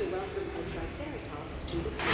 to welcome the Triceratops to the